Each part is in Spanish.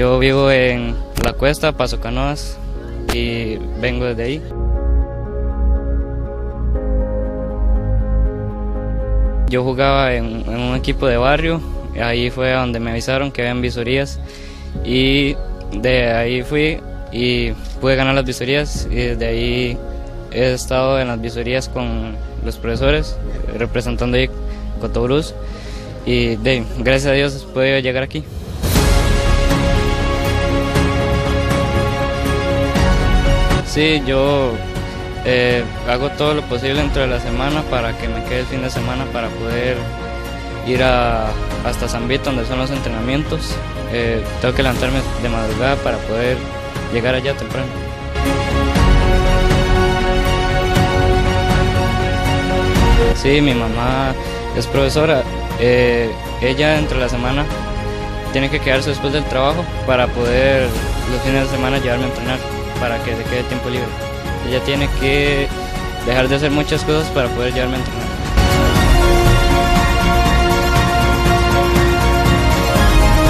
Yo vivo en La Cuesta, Paso Canoas y vengo desde ahí. Yo jugaba en, un equipo de barrio, ahí fue donde me avisaron que habían visorías y de ahí fui y pude ganar las visorías y desde ahí he estado en las visorías con los profesores, representando ahí Cotobruz y de, gracias a Dios pude llegar aquí. Sí, yo eh, hago todo lo posible dentro de la semana para que me quede el fin de semana para poder ir a, hasta San Vito donde son los entrenamientos. Eh, tengo que levantarme de madrugada para poder llegar allá temprano. Sí, mi mamá es profesora. Eh, ella entre la semana tiene que quedarse después del trabajo para poder los fines de semana llevarme a entrenar para que se quede tiempo libre. Ella tiene que dejar de hacer muchas cosas para poder llevarme a entrenar.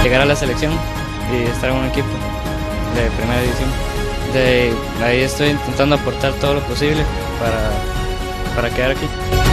Llegar a la selección y estar en un equipo de primera división. De ahí estoy intentando aportar todo lo posible para, para quedar aquí.